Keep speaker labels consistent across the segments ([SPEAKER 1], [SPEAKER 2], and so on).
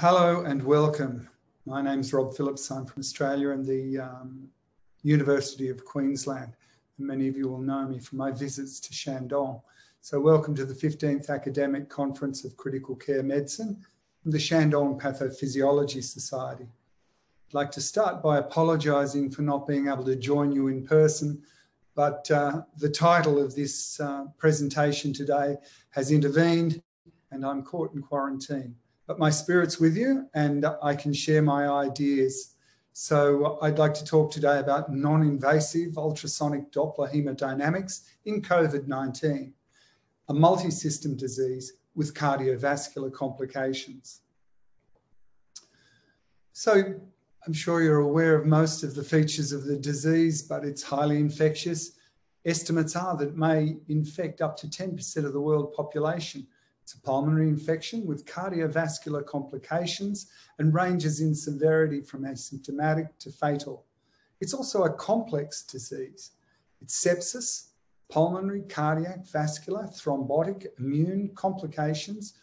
[SPEAKER 1] Hello and welcome. My name is Rob Phillips. I'm from Australia and the um, University of Queensland. And many of you will know me from my visits to Shandong. So welcome to the 15th Academic Conference of Critical Care Medicine and the Shandong Pathophysiology Society. I'd like to start by apologising for not being able to join you in person, but uh, the title of this uh, presentation today has intervened and I'm caught in quarantine. But my spirit's with you and I can share my ideas. So I'd like to talk today about non-invasive ultrasonic Doppler hemodynamics in COVID-19 a multi-system disease with cardiovascular complications. So I'm sure you're aware of most of the features of the disease, but it's highly infectious. Estimates are that it may infect up to 10% of the world population. It's a pulmonary infection with cardiovascular complications and ranges in severity from asymptomatic to fatal. It's also a complex disease. It's sepsis, pulmonary, cardiac, vascular, thrombotic, immune complications,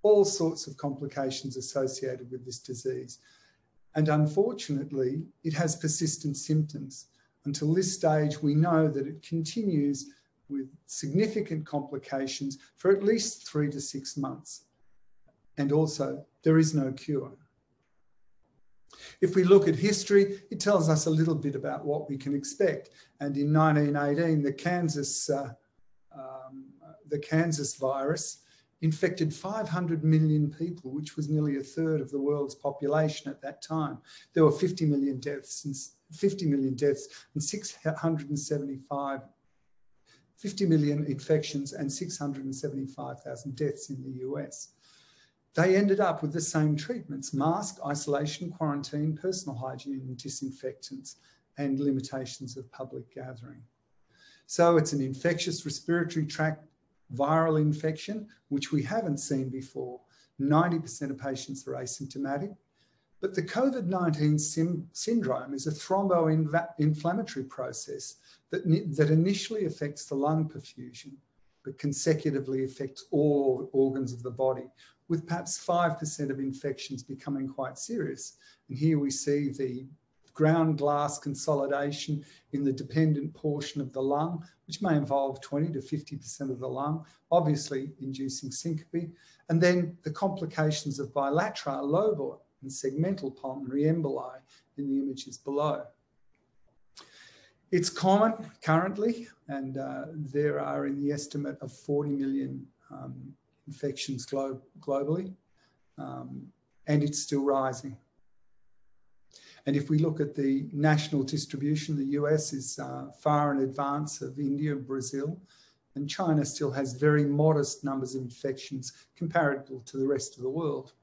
[SPEAKER 1] all sorts of complications associated with this disease. And unfortunately, it has persistent symptoms. Until this stage, we know that it continues with significant complications for at least three to six months. And also, there is no cure. If we look at history, it tells us a little bit about what we can expect. And in 1918, the Kansas, uh, um, the Kansas virus infected 500 million people, which was nearly a third of the world's population at that time. There were 50 million deaths and 50 million deaths and 675 50 million infections and 675,000 deaths in the US they ended up with the same treatments mask, isolation, quarantine, personal hygiene, and disinfectants, and limitations of public gathering. So it's an infectious respiratory tract viral infection, which we haven't seen before. 90% of patients are asymptomatic. But the COVID 19 syndrome is a thromboinflammatory process that, that initially affects the lung perfusion, but consecutively affects all organs of the body, with perhaps 5% of infections becoming quite serious. And here we see the ground glass consolidation in the dependent portion of the lung, which may involve 20 to 50% of the lung, obviously inducing syncope. And then the complications of bilateral lobar and segmental pulmonary emboli in the images below. It's common currently, and uh, there are in the estimate of 40 million um, infections glo globally, um, and it's still rising. And if we look at the national distribution, the US is uh, far in advance of India, Brazil, and China still has very modest numbers of infections comparable to the rest of the world.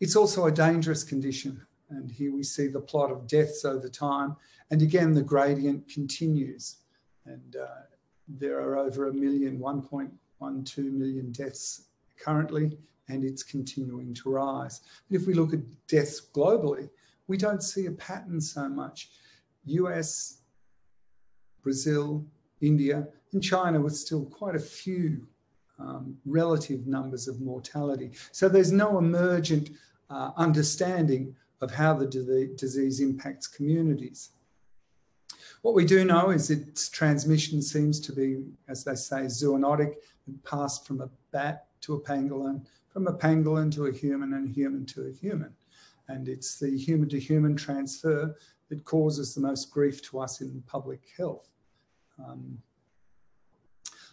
[SPEAKER 1] It's also a dangerous condition. And here we see the plot of deaths over time. And again, the gradient continues. And uh, there are over a million, 1.1 2 million deaths currently, and it's continuing to rise. But if we look at deaths globally, we don't see a pattern so much. US, Brazil, India, and China with still quite a few um, relative numbers of mortality. So there's no emergent uh, understanding of how the disease impacts communities. What we do know is its transmission seems to be, as they say, zoonotic and passed from a bat to a pangolin, from a pangolin to a human and human to a human. And it's the human to human transfer that causes the most grief to us in public health. Um,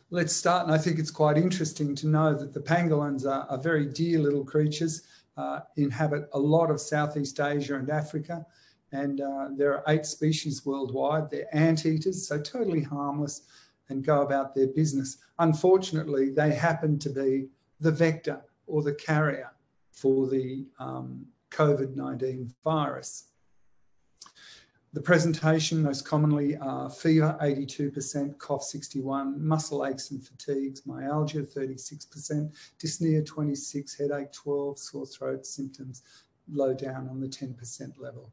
[SPEAKER 1] let's start, and I think it's quite interesting to know that the pangolins are, are very dear little creatures, uh, inhabit a lot of Southeast Asia and Africa, and uh, there are eight species worldwide. They're anteaters, so totally harmless and go about their business. Unfortunately, they happen to be the vector or the carrier for the um, COVID 19 virus. The presentation most commonly are fever 82%, cough 61, muscle aches and fatigues, myalgia 36%, dyspnea 26, headache 12, sore throat symptoms low down on the 10% level.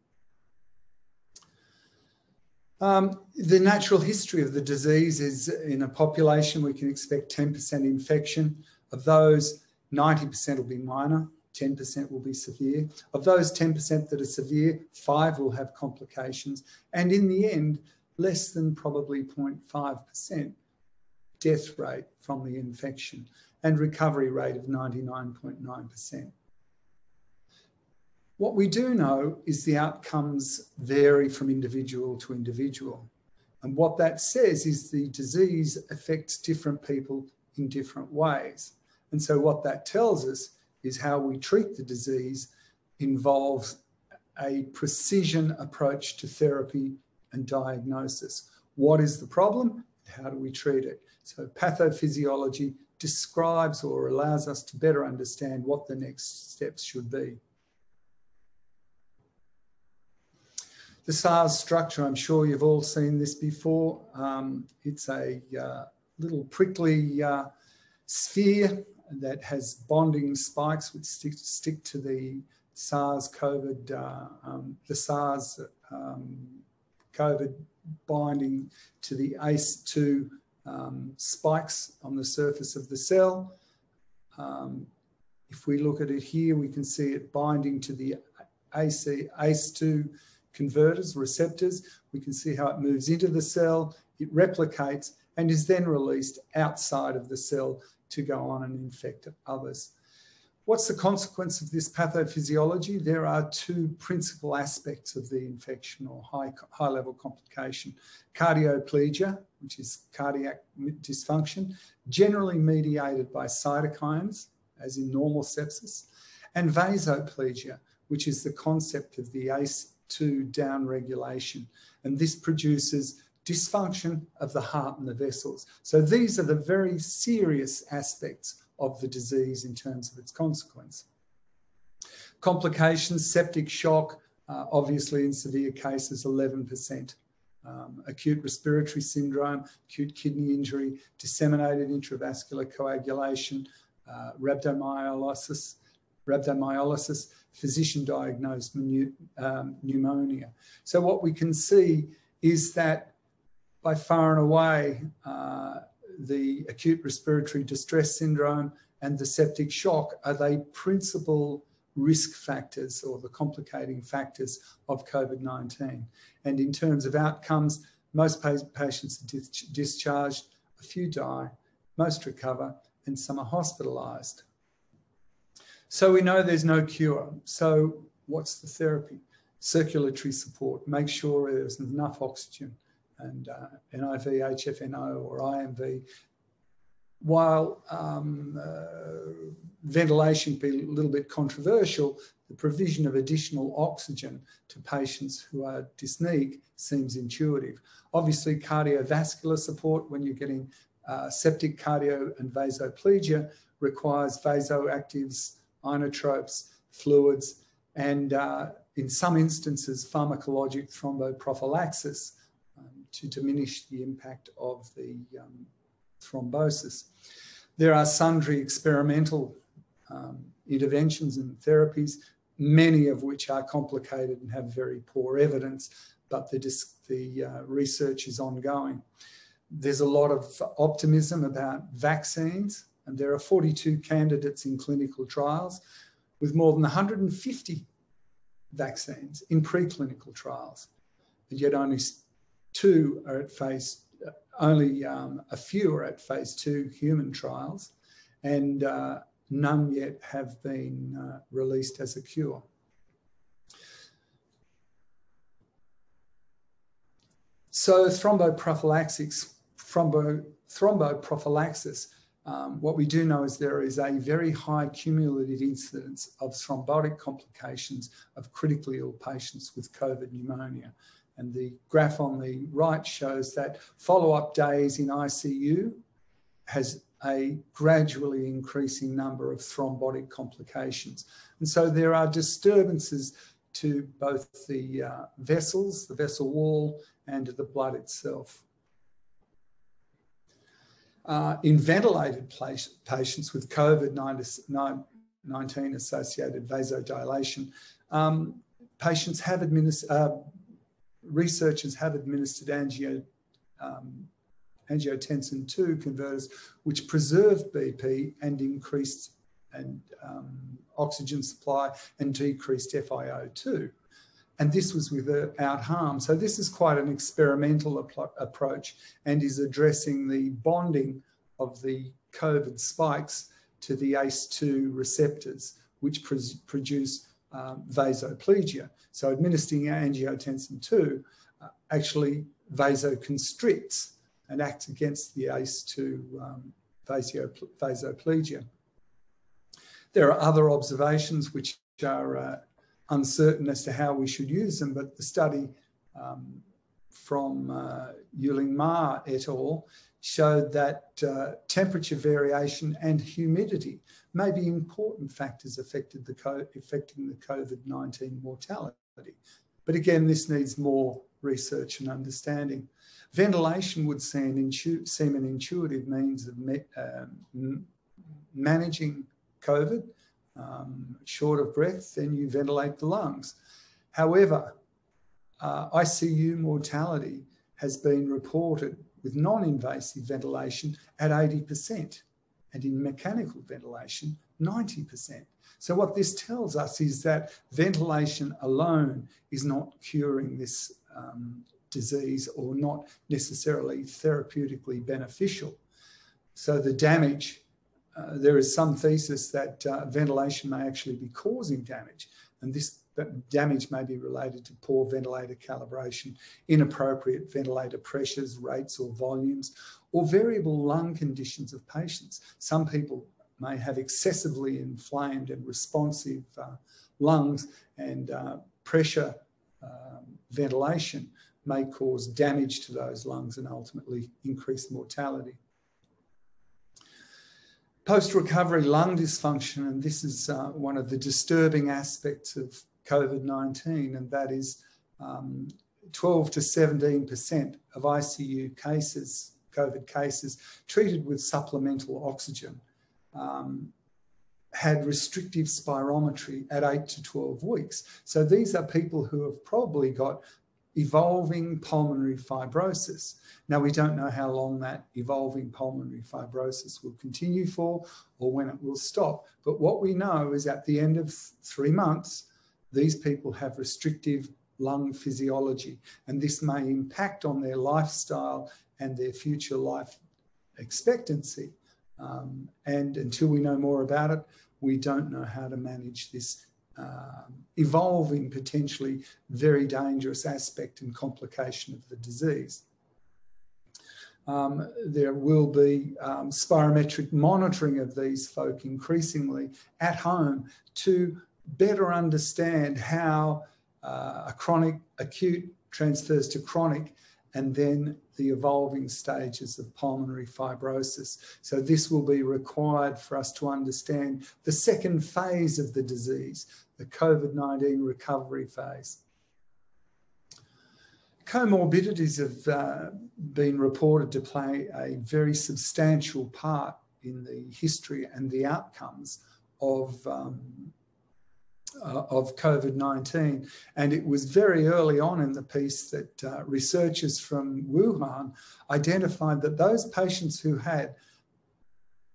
[SPEAKER 1] Um, the natural history of the disease is in a population, we can expect 10% infection. Of those, 90% will be minor, 10% will be severe. Of those 10% that are severe, five will have complications. And in the end, less than probably 0.5% death rate from the infection and recovery rate of 99.9%. What we do know is the outcomes vary from individual to individual. And what that says is the disease affects different people in different ways. And so what that tells us is how we treat the disease involves a precision approach to therapy and diagnosis. What is the problem? How do we treat it? So pathophysiology describes or allows us to better understand what the next steps should be. The SARS structure, I'm sure you've all seen this before. Um, it's a uh, little prickly uh, sphere that has bonding spikes which stick, stick to the SARS-CoV, uh, um, the SARS um, COVID binding to the ACE2 um, spikes on the surface of the cell. Um, if we look at it here, we can see it binding to the AC, ACE2 converters, receptors. We can see how it moves into the cell, it replicates and is then released outside of the cell to go on and infect others. What's the consequence of this pathophysiology? There are two principal aspects of the infection or high, high level complication. Cardioplegia, which is cardiac dysfunction, generally mediated by cytokines, as in normal sepsis, and vasoplegia, which is the concept of the ACE2 downregulation. And this produces dysfunction of the heart and the vessels. So these are the very serious aspects of the disease in terms of its consequence. Complications, septic shock, uh, obviously in severe cases, 11%. Um, acute respiratory syndrome, acute kidney injury, disseminated intravascular coagulation, uh, rhabdomyolysis, rhabdomyolysis, physician diagnosed um, pneumonia. So what we can see is that by far and away, uh, the acute respiratory distress syndrome and the septic shock are they principal risk factors or the complicating factors of COVID-19. And in terms of outcomes, most patients are discharged, a few die, most recover, and some are hospitalised. So we know there's no cure. So what's the therapy? Circulatory support, make sure there's enough oxygen, and uh, NIV, HFNO, or IMV. While um, uh, ventilation can be a little bit controversial, the provision of additional oxygen to patients who are dyspneic seems intuitive. Obviously, cardiovascular support when you're getting uh, septic cardio and vasoplegia requires vasoactives, inotropes, fluids, and uh, in some instances, pharmacologic thromboprophylaxis to diminish the impact of the um, thrombosis. There are sundry experimental um, interventions and therapies, many of which are complicated and have very poor evidence, but the, the uh, research is ongoing. There's a lot of optimism about vaccines, and there are 42 candidates in clinical trials with more than 150 vaccines in preclinical trials, and yet only two are at phase, only um, a few are at phase two human trials, and uh, none yet have been uh, released as a cure. So thromboprophylaxis, thrombo, thromboprophylaxis, um, what we do know is there is a very high cumulative incidence of thrombotic complications of critically ill patients with COVID pneumonia. And the graph on the right shows that follow-up days in ICU has a gradually increasing number of thrombotic complications. And so there are disturbances to both the uh, vessels, the vessel wall, and to the blood itself. Uh, in ventilated patients with COVID-19 associated vasodilation, um, patients have administered, uh, researchers have administered angio, um, angiotensin 2 converters, which preserved BP and increased and um, oxygen supply and decreased FiO2. And this was without harm. So this is quite an experimental approach and is addressing the bonding of the COVID spikes to the ACE2 receptors, which produce um, vasoplegia. So administering angiotensin 2 uh, actually vasoconstricts and acts against the ACE2 um, vasoplegia. There are other observations which are uh, uncertain as to how we should use them, but the study um, from uh, Yueling Ma et al. showed that uh, temperature variation and humidity may be important factors affected the affecting the COVID-19 mortality. But again, this needs more research and understanding. Ventilation would seem, intu seem an intuitive means of um, managing COVID. Um, short of breath, then you ventilate the lungs. However, uh, ICU mortality has been reported with non-invasive ventilation at 80% and in mechanical ventilation, 90%. So what this tells us is that ventilation alone is not curing this um, disease or not necessarily therapeutically beneficial. So the damage, uh, there is some thesis that uh, ventilation may actually be causing damage. And this damage may be related to poor ventilator calibration, inappropriate ventilator pressures, rates or volumes, or variable lung conditions of patients. Some people may have excessively inflamed and responsive uh, lungs and uh, pressure um, ventilation may cause damage to those lungs and ultimately increase mortality. Post-recovery lung dysfunction, and this is uh, one of the disturbing aspects of COVID-19, and that is um, 12 to 17% of ICU cases, COVID cases, treated with supplemental oxygen um, had restrictive spirometry at 8 to 12 weeks. So these are people who have probably got evolving pulmonary fibrosis. Now, we don't know how long that evolving pulmonary fibrosis will continue for or when it will stop. But what we know is at the end of three months, these people have restrictive lung physiology, and this may impact on their lifestyle and their future life expectancy. Um, and until we know more about it, we don't know how to manage this um, evolving, potentially very dangerous aspect and complication of the disease. Um, there will be um, spirometric monitoring of these folk increasingly at home to better understand how uh, a chronic, acute transfers to chronic and then the evolving stages of pulmonary fibrosis. So this will be required for us to understand the second phase of the disease, the COVID-19 recovery phase. Comorbidities have uh, been reported to play a very substantial part in the history and the outcomes of um, uh, of COVID-19. And it was very early on in the piece that uh, researchers from Wuhan identified that those patients who had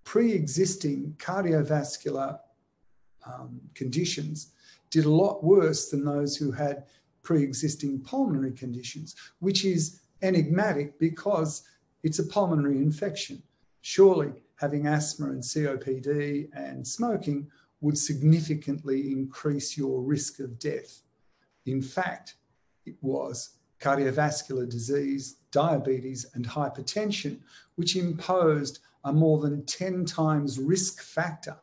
[SPEAKER 1] pre-existing cardiovascular um, conditions did a lot worse than those who had pre-existing pulmonary conditions, which is enigmatic because it's a pulmonary infection. Surely having asthma and COPD and smoking would significantly increase your risk of death. In fact, it was cardiovascular disease, diabetes, and hypertension, which imposed a more than 10 times risk factor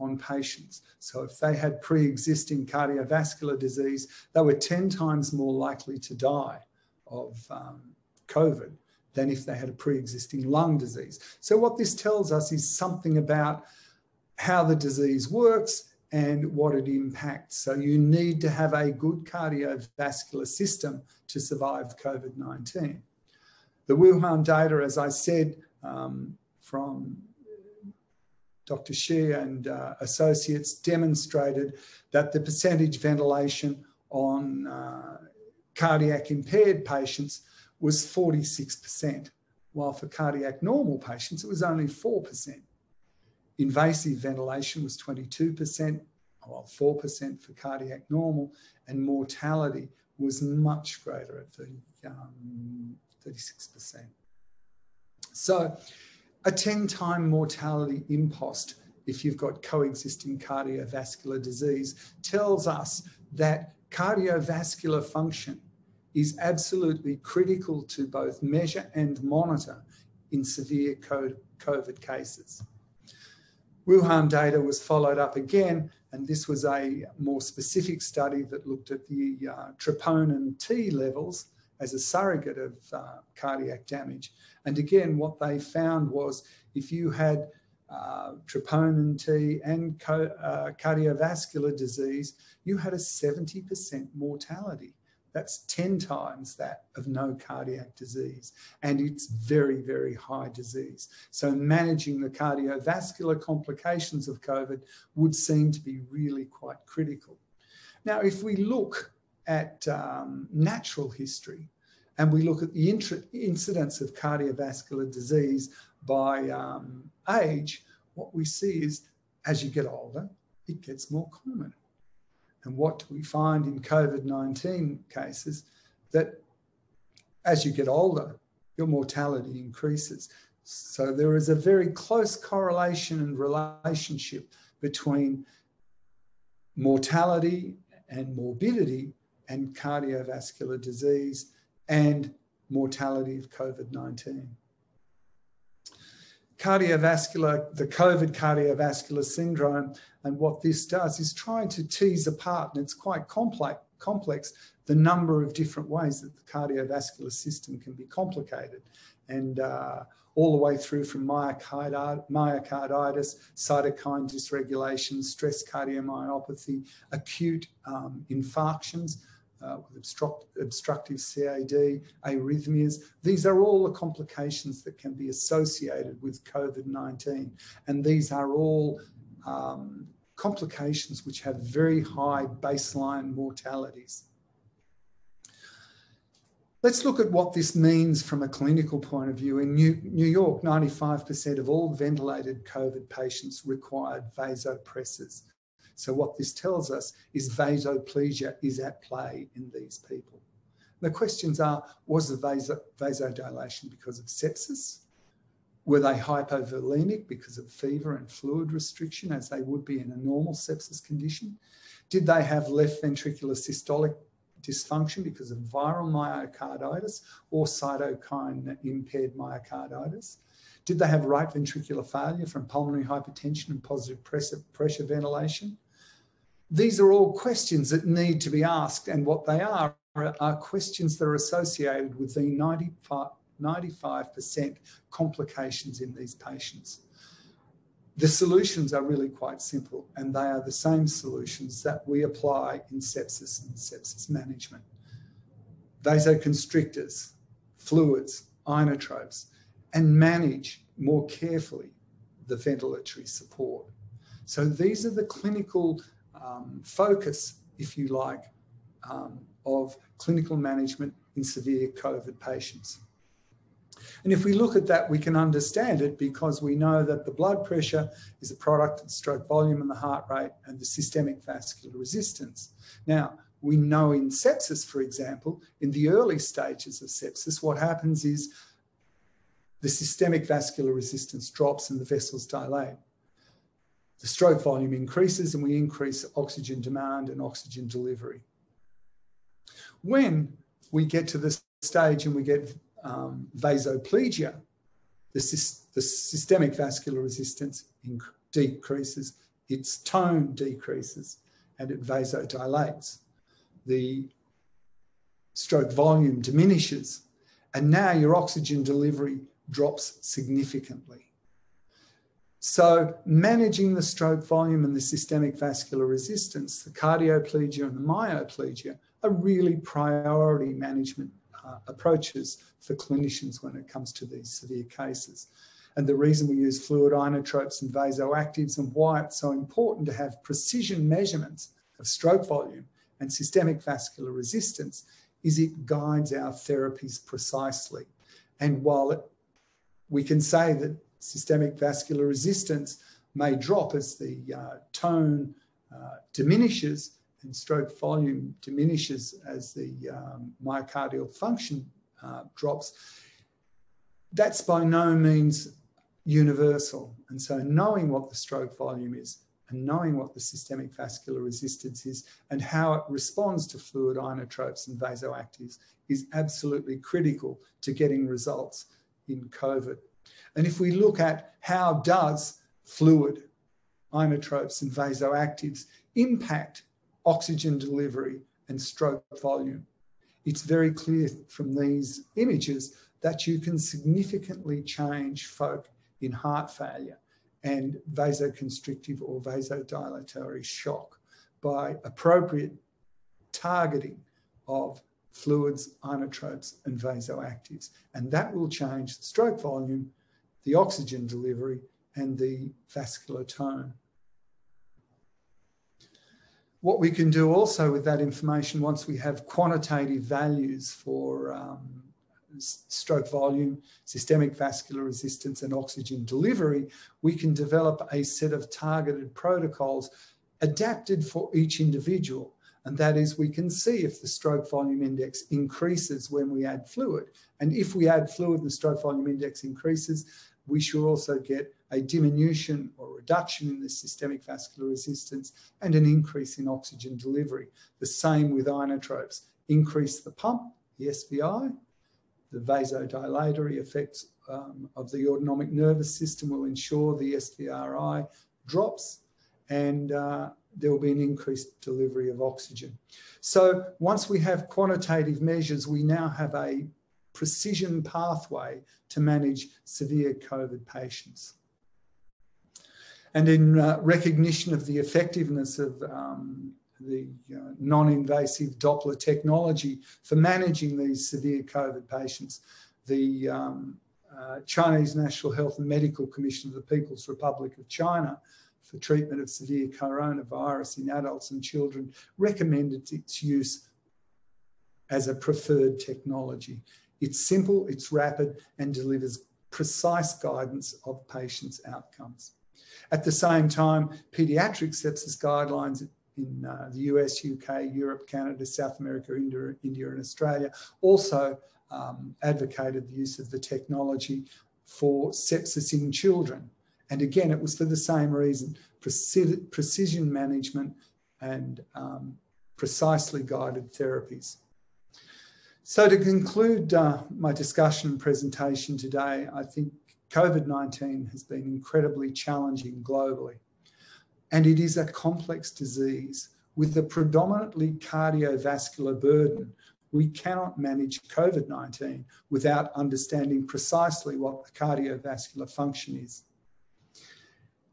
[SPEAKER 1] on patients. So if they had pre-existing cardiovascular disease, they were 10 times more likely to die of um, COVID than if they had a pre-existing lung disease. So what this tells us is something about how the disease works and what it impacts. So you need to have a good cardiovascular system to survive COVID-19. The Wuhan data, as I said, um, from Dr. Shi and uh, associates demonstrated that the percentage ventilation on uh, cardiac impaired patients was 46%, while for cardiac normal patients, it was only 4%. Invasive ventilation was 22%, well, 4% for cardiac normal, and mortality was much greater at 30, um, 36%. So a 10 time mortality impost if you've got coexisting cardiovascular disease tells us that cardiovascular function is absolutely critical to both measure and monitor in severe COVID cases. Wuhan data was followed up again, and this was a more specific study that looked at the uh, troponin T levels as a surrogate of uh, cardiac damage. And again, what they found was if you had uh, troponin T and uh, cardiovascular disease, you had a 70% mortality. That's 10 times that of no cardiac disease. And it's very, very high disease. So managing the cardiovascular complications of COVID would seem to be really quite critical. Now, if we look at um, natural history and we look at the incidence of cardiovascular disease by um, age, what we see is as you get older, it gets more common. And what do we find in COVID 19 cases that as you get older, your mortality increases. So there is a very close correlation and relationship between mortality and morbidity and cardiovascular disease and mortality of COVID 19 cardiovascular, the COVID cardiovascular syndrome, and what this does is trying to tease apart, and it's quite complex, complex the number of different ways that the cardiovascular system can be complicated. And uh, all the way through from myocarditis, cytokine dysregulation, stress cardiomyopathy, acute um, infarctions, uh, with obstruct, obstructive CAD, arrhythmias. These are all the complications that can be associated with COVID-19. And these are all um, complications which have very high baseline mortalities. Let's look at what this means from a clinical point of view. In New, New York, 95% of all ventilated COVID patients required vasopressors. So what this tells us is vasoplegia is at play in these people. The questions are, was the vaso vasodilation because of sepsis? Were they hypovolemic because of fever and fluid restriction as they would be in a normal sepsis condition? Did they have left ventricular systolic dysfunction because of viral myocarditis or cytokine impaired myocarditis? Did they have right ventricular failure from pulmonary hypertension and positive pressure, pressure ventilation? These are all questions that need to be asked, and what they are are questions that are associated with the 95, 95% complications in these patients. The solutions are really quite simple, and they are the same solutions that we apply in sepsis and sepsis management. Vasoconstrictors, fluids, inotropes, and manage more carefully the ventilatory support. So these are the clinical um, focus, if you like, um, of clinical management in severe COVID patients. And if we look at that, we can understand it because we know that the blood pressure is a product of stroke volume and the heart rate and the systemic vascular resistance. Now, we know in sepsis, for example, in the early stages of sepsis, what happens is the systemic vascular resistance drops and the vessels dilate the stroke volume increases and we increase oxygen demand and oxygen delivery. When we get to this stage and we get um, vasoplegia, the, the, systemic vascular resistance decreases, its tone decreases, and it vasodilates. The stroke volume diminishes, and now your oxygen delivery drops significantly. So managing the stroke volume and the systemic vascular resistance, the cardioplegia and the myoplegia are really priority management uh, approaches for clinicians when it comes to these severe cases. And the reason we use fluid inotropes and vasoactives and why it's so important to have precision measurements of stroke volume and systemic vascular resistance is it guides our therapies precisely. And while it, we can say that systemic vascular resistance may drop as the uh, tone uh, diminishes and stroke volume diminishes as the um, myocardial function uh, drops, that's by no means universal. And so knowing what the stroke volume is and knowing what the systemic vascular resistance is and how it responds to fluid inotropes and vasoactives is absolutely critical to getting results in COVID. And if we look at how does fluid inotropes and vasoactives impact oxygen delivery and stroke volume, it's very clear from these images that you can significantly change folk in heart failure and vasoconstrictive or vasodilatory shock by appropriate targeting of fluids, inotropes, and vasoactives. And that will change the stroke volume, the oxygen delivery, and the vascular tone. What we can do also with that information, once we have quantitative values for um, stroke volume, systemic vascular resistance, and oxygen delivery, we can develop a set of targeted protocols adapted for each individual. And that is, we can see if the stroke volume index increases when we add fluid. And if we add fluid, the stroke volume index increases, we should also get a diminution or reduction in the systemic vascular resistance and an increase in oxygen delivery. The same with inotropes. Increase the pump, the SVI, the vasodilatory effects um, of the autonomic nervous system will ensure the SVRI drops and uh, there will be an increased delivery of oxygen. So once we have quantitative measures, we now have a precision pathway to manage severe COVID patients. And in uh, recognition of the effectiveness of um, the uh, non-invasive Doppler technology for managing these severe COVID patients. The um, uh, Chinese National Health and Medical Commission of the People's Republic of China for treatment of severe coronavirus in adults and children recommended its use as a preferred technology. It's simple, it's rapid, and delivers precise guidance of patients' outcomes. At the same time, pediatric sepsis guidelines in uh, the US, UK, Europe, Canada, South America, India, India and Australia also um, advocated the use of the technology for sepsis in children. And again, it was for the same reason, precision management and um, precisely guided therapies. So to conclude uh, my discussion presentation today, I think COVID-19 has been incredibly challenging globally and it is a complex disease with a predominantly cardiovascular burden. We cannot manage COVID 19 without understanding precisely what the cardiovascular function is.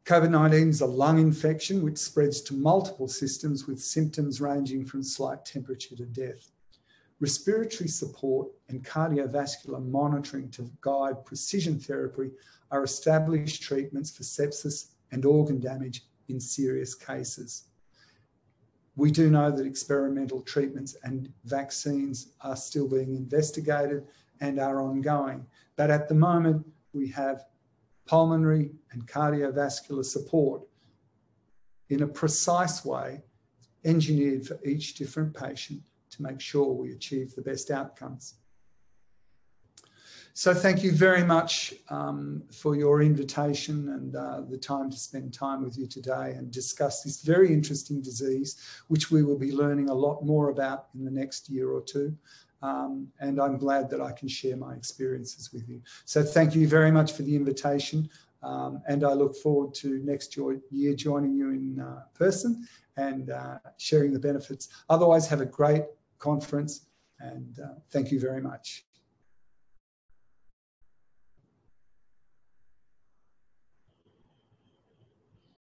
[SPEAKER 1] COVID 19 is a lung infection which spreads to multiple systems with symptoms ranging from slight temperature to death. Respiratory support and cardiovascular monitoring to guide precision therapy are established treatments for sepsis and organ damage in serious cases. We do know that experimental treatments and vaccines are still being investigated and are ongoing. But at the moment, we have pulmonary and cardiovascular support in a precise way engineered for each different patient to make sure we achieve the best outcomes. So thank you very much um, for your invitation and uh, the time to spend time with you today and discuss this very interesting disease, which we will be learning a lot more about in the next year or two. Um, and I'm glad that I can share my experiences with you. So thank you very much for the invitation. Um, and I look forward to next year joining you in uh, person and uh, sharing the benefits. Otherwise, have a great conference and uh, thank you very much.